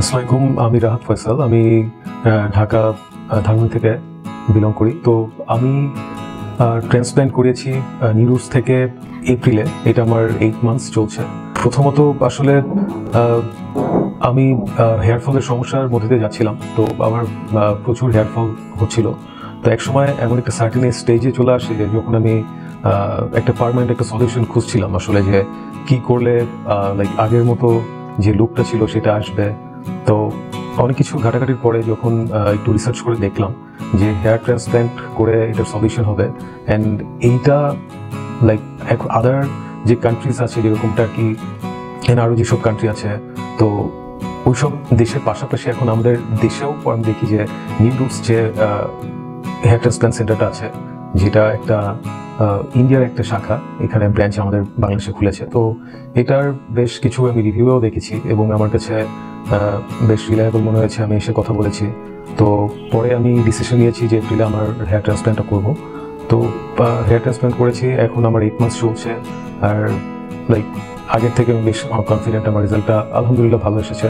আসসালামাইকুম আমি রাহাত ফয়সাল। আমি ঢাকা ধানমন্ডি থেকে বিলং করি। তো আমি ট্রান্সপ্ল্যান্ট করিয়েছি নিউরুস থেকে এপ্রিলে। এটা আমার এইট মান্থস চলছে। প্রথমত আসলে আমি হেয়ার ফলের সমস্যার মধ্যে দিয়ে যাচ্ছিলাম। তো আমার প্রচুর হেয়ার ফল হচ্ছিল। তো এক সময় এমন একটা সার্টেন স্টেজে চলে আসে যখন আমি একটা পারমানেন্ট একটা সলিউশন খুঁজছিলাম আসলে যে কি করলে লাইক আগের মতো যে লুকটা ছিল সেটা আসবে। তো অনেক কিছু ঘাটাঘাটির পরে যখন একটু রিসার্চ করে দেখলাম যে হেয়ার ট্রান্সপ্ল্যান্ট করে এটার সলিউশন হবে অ্যান্ড এইটা লাইক এখন আদার যে কান্ট্রিজ আছে যেরকম টার্কি এখানে আরও যেসব কান্ট্রি আছে, তো ওইসব দেশের পাশাপাশি এখন আমাদের দেশেও আমি দেখি যে নিউ রুটস যে হেয়ার ট্রান্সপ্ল্যান্ট সেন্টারটা আছে, যেটা একটা ইন্ডিয়ার একটা শাখা, এখানে ব্রাঞ্চ আমাদের বাংলাদেশে খুলেছে। তো এটার বেশ কিছু আমি রিভিউও দেখেছি এবং আমার কাছে বেশ রিলায়েবল মনে হয়েছে। আমি এসে কথা বলেছি। তো পরে আমি ডিসিশন নিয়েছি যে এপ্রিলে আমার হেয়ার ট্রান্সপ্ল্যান্টটা করব। তো হেয়ার ট্রান্সপ্ল্যান্ট করেছি। এখন আমার এইট মান্থস চলছে। আর লাইক আগের থেকে আমি বেশ কনফিডেন্ট আমার রেজাল্টটা আলহামদুলিল্লাহ ভালো এসেছে।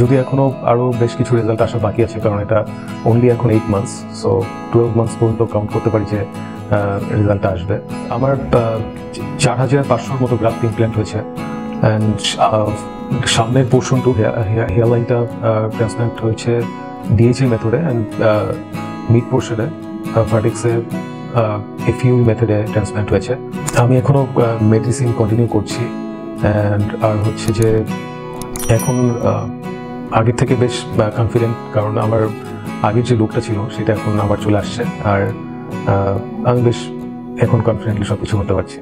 যদি এখনও আরও বেশ কিছু রেজাল্ট আসা বাকি আছে, কারণ এটা অনলি এখন eight months so twelve months পর্যন্ত কাউন্ট করতে পারি যে রেজাল্টটা আসবে। আমার চার হাজার পাঁচশোর মতো গ্রাফ ইমপ্ল্যান্ট হয়েছে। অ্যান্ড সামনের পোর্শন টু হেয়ার লাইনটা ট্রান্সপ্ল্যান্ট হয়েছে ডিএইচএ মেথডে অ্যান্ড মিড পোর্শনে ভার্টিক্সে এফইউ মেথডে ট্রান্সপ্ল্যান্ট হয়েছে। আমি এখনও মেডিসিন কন্টিনিউ করছি। অ্যান্ড আর হচ্ছে যে, এখন আগের থেকে বেশ কনফিডেন্ট কারণ আমার আগের যে লুকটা ছিল, সেটা এখন আবার চলে আসছে। আর আমি বেশ এখন কনফিডেন্টলি সব কিছু করতে পারছি।